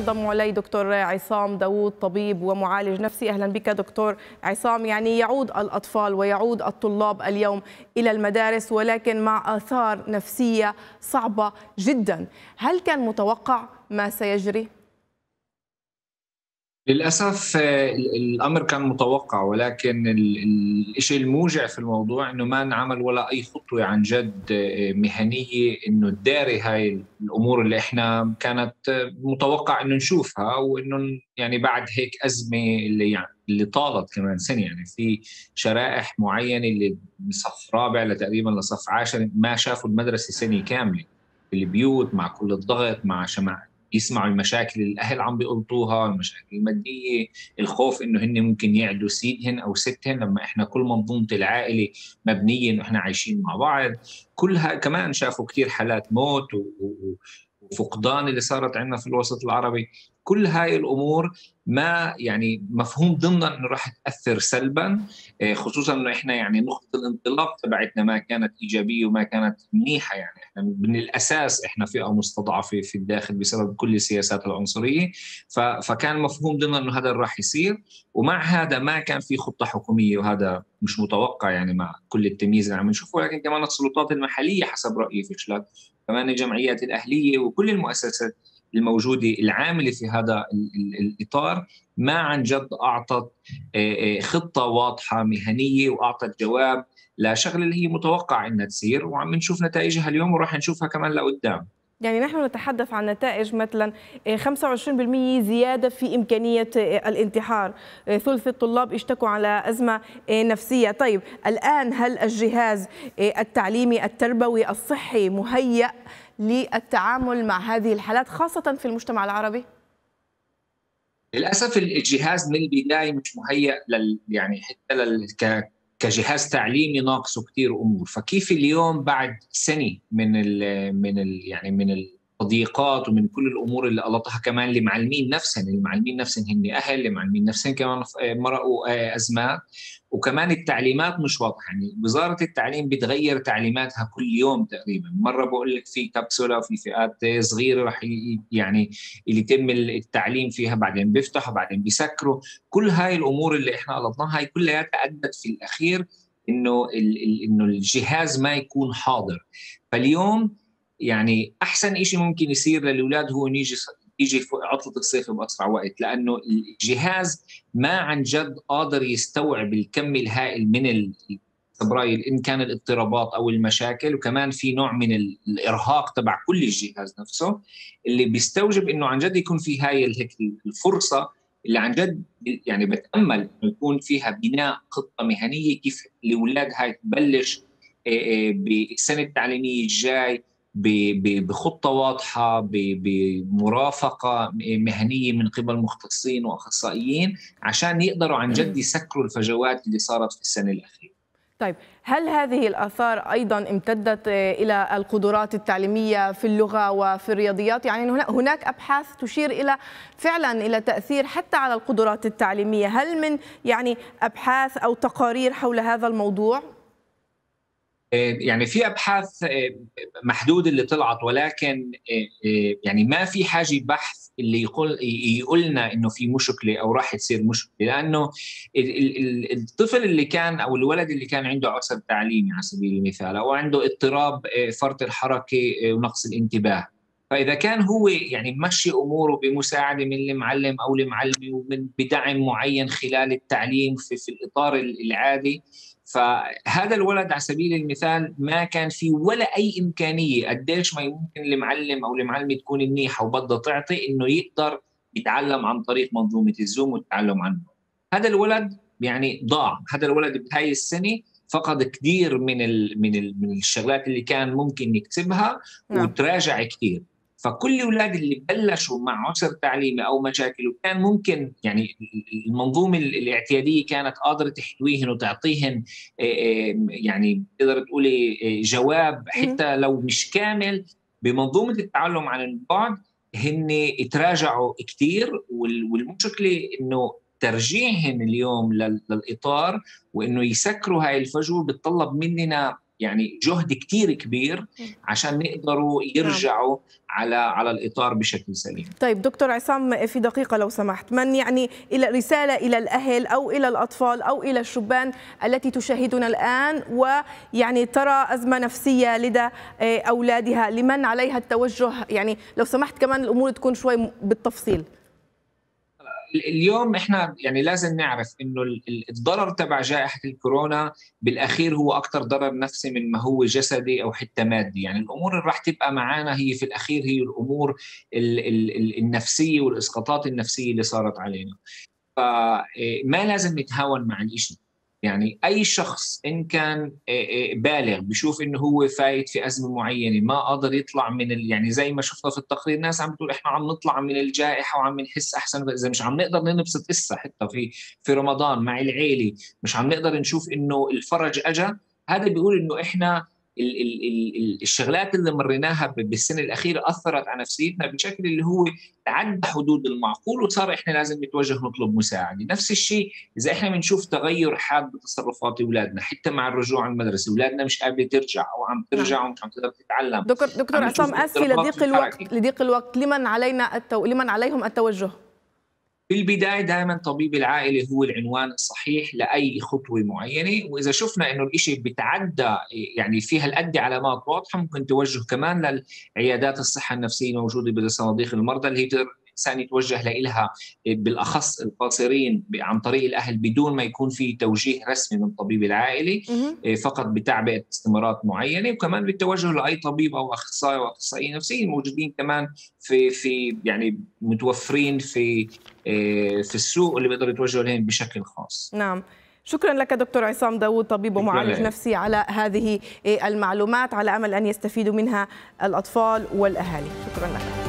ينضم إلي دكتور عصام داوود طبيب ومعالج نفسي. أهلا بك دكتور عصام. يعني يعود الأطفال ويعود الطلاب اليوم إلى المدارس ولكن مع آثار نفسية صعبة جدا. هل كان متوقع ما سيجري؟ للأسف الأمر كان متوقع ولكن الشيء الموجع في الموضوع إنه ما انعمل ولا أي خطوة عن جد مهنية إنه تداري هاي الأمور اللي إحنا كانت متوقع إنه نشوفها وإنه يعني بعد هيك أزمة اللي يعني اللي طالت كمان سنة. يعني في شرائح معينة اللي من صف رابع لتقريبا لصف عاشر ما شافوا المدرسة سنة كاملة. في البيوت مع كل الضغط مع شمع يسمعوا المشاكل اللي الأهل عم بيقلطوها المشاكل المادية الخوف إنه هن ممكن يعدوا سيدهن أو ستهن لما إحنا كل منظومة العائلة مبنية إنه إحنا عايشين مع بعض. كلها كمان شافوا كثير حالات موت وفقدان اللي صارت عندنا في الوسط العربي. كل هاي الأمور ما يعني مفهوم ضمنا إنه راح تأثر سلبا آه، خصوصا إنه إحنا يعني نقطة الانطلاق تبعتنا ما كانت إيجابية وما كانت منيحة يعني. إحنا من الأساس إحنا فئة مستضعفة في الداخل بسبب كل السياسات العنصرية فكان مفهوم ضمنا إنه هذا راح يصير ومع هذا ما كان في خطة حكومية وهذا مش متوقع يعني مع كل التمييز اللي عم نشوفه ولكن كمان السلطات المحلية حسب رأيي فشلت كمان الجمعيات الأهلية وكل المؤسسات الموجودة العاملة في هذا الإطار ما عن جد أعطت خطة واضحة مهنية وأعطت جواب لشغلة اللي هي متوقع إنها تصير وعم نشوف نتائجها اليوم وراح نشوفها كمان لقدام. يعني نحن نتحدث عن نتائج مثلا 25% زيادة في إمكانية الانتحار. ثلث الطلاب اشتكوا على أزمة نفسية. طيب الآن هل الجهاز التعليمي التربوي الصحي مهيأ للتعامل مع هذه الحالات خاصة في المجتمع العربي؟ للأسف الجهاز من البداية مش مهيئ لل يعني حتى لل كجهاز تعليمي ناقصه كثير أمور فكيف اليوم بعد سنة من ال من ال يعني من التضييقات ومن كل الأمور اللي قلطها كمان المعلمين نفسهم المعلمين نفسهم هن أهل المعلمين نفسهم كمان مرقوا أزمات. وكمان التعليمات مش واضحة يعني وزارة التعليم بتغير تعليماتها كل يوم تقريبا. مرة بقول لك في كبسولة وفي فئات صغيرة رح يعني اللي يتم التعليم فيها بعدين بيفتحوا بعدين بيسكروا. كل هاي الأمور اللي إحنا غلطناها هاي كلها ادت في الأخير إنه إنه الجهاز ما يكون حاضر. فاليوم يعني أحسن شيء ممكن يصير للأولاد هو يجي يجي عطلة الصيف بأسرع وقت لأنه الجهاز ما عن جد قادر يستوعب الكم الهائل من فبراير إن كان الاضطرابات أو المشاكل وكمان في نوع من الإرهاق تبع كل الجهاز نفسه اللي بيستوجب إنه عن جد يكون في هاي هيك الفرصة اللي عن جد يعني بتأمل إنه يكون فيها بناء خطة مهنية كيف الأولاد هاي تبلش بالسنة التعليمية الجاي بخطة واضحة بمرافقة مهنية من قبل مختصين وأخصائيين عشان يقدروا عن جد يسكروا الفجوات اللي صارت في السنة الأخيرة. طيب هل هذه الآثار أيضا امتدت إلى القدرات التعليمية في اللغة وفي الرياضيات يعني هناك أبحاث تشير إلى فعلا إلى تأثير حتى على القدرات التعليمية هل من يعني أبحاث أو تقارير حول هذا الموضوع؟ آه، يعني في أبحاث آه، محدودة اللي طلعت ولكن آه، يعني ما في حاجة بحث اللي يقول يقول لنا إنه في مشكلة أو راح تصير مشكلة لأنه الطفل اللي كان أو الولد اللي كان عنده عسر تعليمي على سبيل المثال أو عنده اضطراب فرط الحركة ونقص الانتباه. فإذا كان هو يعني مشي أموره بمساعدة من المعلم أو المعلمة ومن بدعم معين خلال التعليم في, في الإطار العادي فهذا الولد على سبيل المثال ما كان في ولا أي إمكانية قديش ما يمكن المعلم أو المعلمه تكون منيحة وبدها تعطي إنه يقدر يتعلم عن طريق منظومة الزوم والتعلم عنه. هذا الولد يعني ضاع. هذا الولد بهاي السنة فقد كثير من ال من ال من الشغلات اللي كان ممكن يكتسبها نعم. وتراجع كثير. فكل الاولاد اللي بلشوا مع عسر تعليمي أو مشاكل وكان ممكن يعني المنظومة الاعتيادية كانت قادرة تحتويهن وتعطيهن يعني تقدر تقولي جواب حتى لو مش كامل. بمنظومة التعلم عن البعد هن تراجعوا كثير والمشكلة إنه ترجيعهم اليوم للإطار وإنه يسكروا هاي الفجوة بتطلب مننا يعني جهد كتير كبير عشان نقدروا يرجعوا على على الإطار بشكل سليم. طيب دكتور عصام في دقيقة لو سمحت، من يعني إلى رسالة إلى الأهل أو إلى الأطفال أو إلى الشبان التي تشاهدنا الآن ويعني ترى أزمة نفسية لدى أولادها، لمن عليها التوجه؟ يعني لو سمحت كمان الأمور تكون شوي بالتفصيل. اليوم إحنا يعني لازم نعرف إنه الضرر تبع جائحة الكورونا بالأخير هو أكثر ضرر نفسي من ما هو جسدي أو حتى مادي، يعني الأمور اللي راح تبقى معنا هي في الأخير هي الأمور النفسية والإسقاطات النفسية اللي صارت علينا. فما لازم نتهاون مع الشيء يعني أي شخص إن كان بالغ بشوف إنه هو فايت في أزمة معينة ما قادر يطلع من ال... يعني زي ما شفنا في التقرير الناس عم بتقول إحنا عم نطلع من الجائحة وعم نحس أحسن إذا مش عم نقدر ننبسط إسا حتى في في رمضان مع العيلة مش عم نقدر نشوف إنه الفرج اجى هذا بيقول إنه إحنا الشغلات اللي مريناها بالسنه الاخيره أثرت على نفسيتنا بشكل اللي هو تعدى حدود المعقول وصار إحنا لازم نتوجه نطلب مساعدة، نفس الشيء إذا إحنا بنشوف تغير حاد بتصرفات أولادنا حتى مع الرجوع على المدرسة، أولادنا مش قابلة ترجع أو عم ترجع ومش عم تقدر تتعلم. دكتور دكتور عصام اسفه لضيق الوقت لضيق الوقت. لمن علينا التو... لمن عليهم التوجه؟ في البداية دائما طبيب العائلة هو العنوان الصحيح لأي خطوة معينة وإذا شفنا أنه الإشي بتعدى يعني فيها الأدي علامات واضحة ممكن توجه كمان للعيادات الصحة النفسية الموجودة بصناديق المرضى اللي هي الإنسان يتوجه لها بالأخص القاصرين عن طريق الأهل بدون ما يكون في توجيه رسمي من طبيب العائلي إيه، فقط بتعبئه استمارات معينة وكمان بالتوجه لأي طبيب أو أخصائي أو أخصائية نفسية موجودين كمان في في يعني متوفرين في إيه، في السوق اللي بيقدروا يتوجهوا لهم بشكل خاص. نعم. شكرا لك دكتور عصام داوود طبيب ومعالج نفسي على هذه المعلومات على أمل أن يستفيدوا منها الأطفال والأهالي شكرا لك